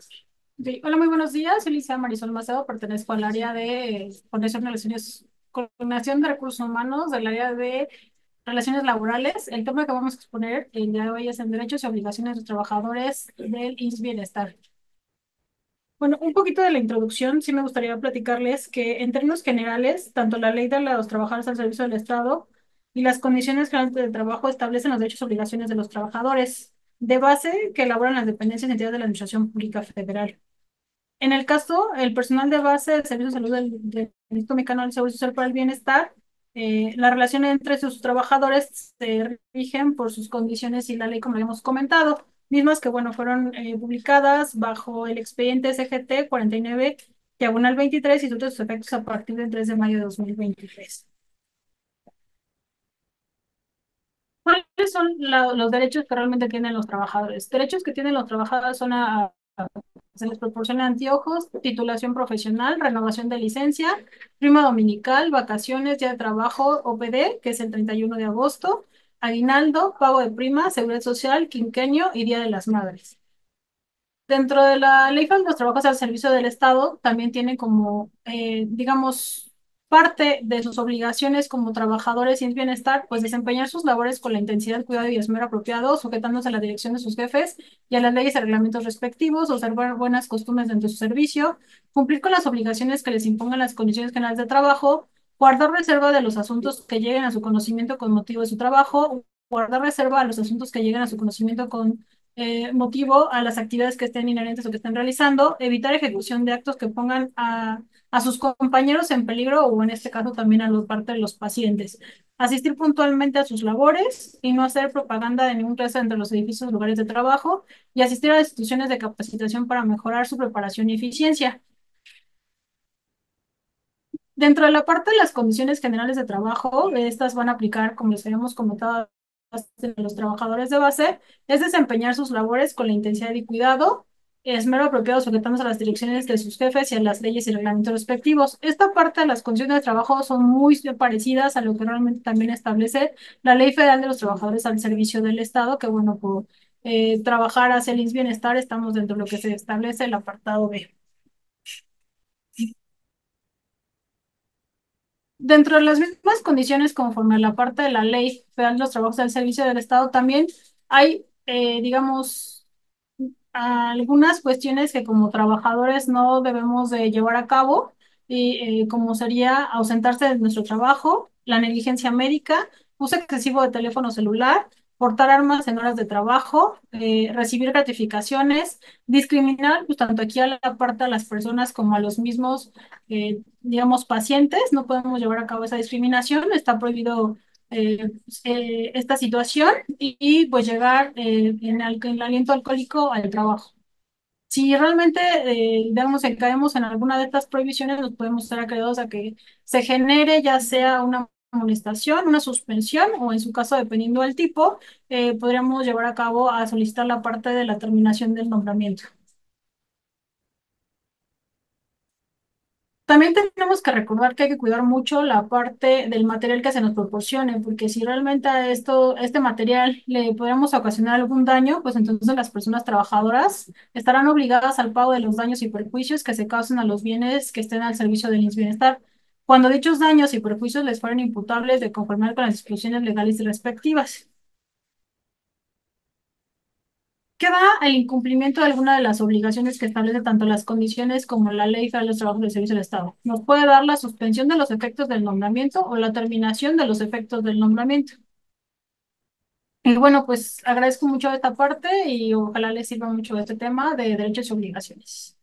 Sí, Hola, muy buenos días. Soy Licia Marisol Macedo, pertenezco al área de Coordinación de Relaciones, Coordinación de Recursos Humanos del área de Relaciones Laborales. El tema que vamos a exponer el día de hoy es en derechos y obligaciones de los trabajadores del INS Bienestar. Bueno, un poquito de la introducción, sí me gustaría platicarles que en términos generales, tanto la ley de los trabajadores al servicio del Estado y las condiciones generales de trabajo establecen los derechos y obligaciones de los trabajadores de base que elaboran las dependencias y entidades de la Administración Pública Federal. En el caso, el personal de base del Servicio de Salud del, del Instituto Mexicano del Seguro Social para el Bienestar, eh, la relación entre sus trabajadores se rigen por sus condiciones y la ley, como habíamos comentado, mismas que, bueno, fueron eh, publicadas bajo el expediente SGT 49, diagonal 23 y sus efectos a partir del 3 de mayo de 2023. Son los derechos que realmente tienen los trabajadores? Derechos que tienen los trabajadores son a, se les proporciona anteojos, titulación profesional, renovación de licencia, prima dominical, vacaciones, día de trabajo, OPD, que es el 31 de agosto, aguinaldo, pago de prima, seguridad social, quinquenio y Día de las Madres. Dentro de la ley de los trabajos al servicio del Estado, también tiene como, eh, digamos, parte de sus obligaciones como trabajadores sin bienestar, pues desempeñar sus labores con la intensidad, cuidado y esmero apropiado, sujetándose a la dirección de sus jefes y a las leyes y reglamentos respectivos, observar buenas costumbres dentro de su servicio, cumplir con las obligaciones que les impongan las condiciones generales de trabajo, guardar reserva de los asuntos que lleguen a su conocimiento con motivo de su trabajo, guardar reserva a los asuntos que lleguen a su conocimiento con eh, motivo a las actividades que estén inherentes o que estén realizando, evitar ejecución de actos que pongan a, a sus compañeros en peligro o en este caso también a los parte de los pacientes, asistir puntualmente a sus labores y no hacer propaganda de ningún clase entre los edificios lugares de trabajo y asistir a instituciones de capacitación para mejorar su preparación y eficiencia. Dentro de la parte de las condiciones generales de trabajo, estas van a aplicar, como les habíamos comentado, de los trabajadores de base es desempeñar sus labores con la intensidad y cuidado, esmero apropiado sujetándose a las direcciones de sus jefes y a las leyes y reglamentos respectivos. Esta parte de las condiciones de trabajo son muy parecidas a lo que realmente también establece la Ley Federal de los Trabajadores al Servicio del Estado, que bueno, por eh, trabajar hacia el bienestar estamos dentro de lo que se establece el apartado B. Dentro de las mismas condiciones, conforme a la parte de la ley de los trabajos del servicio del Estado, también hay, eh, digamos, algunas cuestiones que como trabajadores no debemos de llevar a cabo, y, eh, como sería ausentarse de nuestro trabajo, la negligencia médica, uso excesivo de teléfono celular, portar armas en horas de trabajo, eh, recibir gratificaciones, discriminar, pues tanto aquí a la parte a las personas como a los mismos, eh, digamos, pacientes, no podemos llevar a cabo esa discriminación, está prohibido eh, eh esta situación y, y, pues llegar eh, en, el, en el aliento alcohólico al trabajo. Si realmente, eh, digamos, caemos en alguna de estas prohibiciones, nos podemos estar acreedores a que se genere ya sea una amonestación, una suspensión o en su caso, dependiendo del tipo, eh, podríamos llevar a cabo a solicitar la parte de la terminación del nombramiento. También tenemos que recordar que hay que cuidar mucho la parte del material que se nos proporcione, porque si realmente a esto, este material le podríamos ocasionar algún daño, pues entonces las personas trabajadoras estarán obligadas al pago de los daños y perjuicios que se causen a los bienes que estén al servicio del bienestar cuando dichos daños y perjuicios les fueran imputables de conformar con las disposiciones legales respectivas. Queda el incumplimiento de alguna de las obligaciones que establece tanto las condiciones como la Ley de los Trabajos del Servicio del Estado. Nos puede dar la suspensión de los efectos del nombramiento o la terminación de los efectos del nombramiento. Y bueno, pues agradezco mucho esta parte y ojalá les sirva mucho este tema de derechos y obligaciones.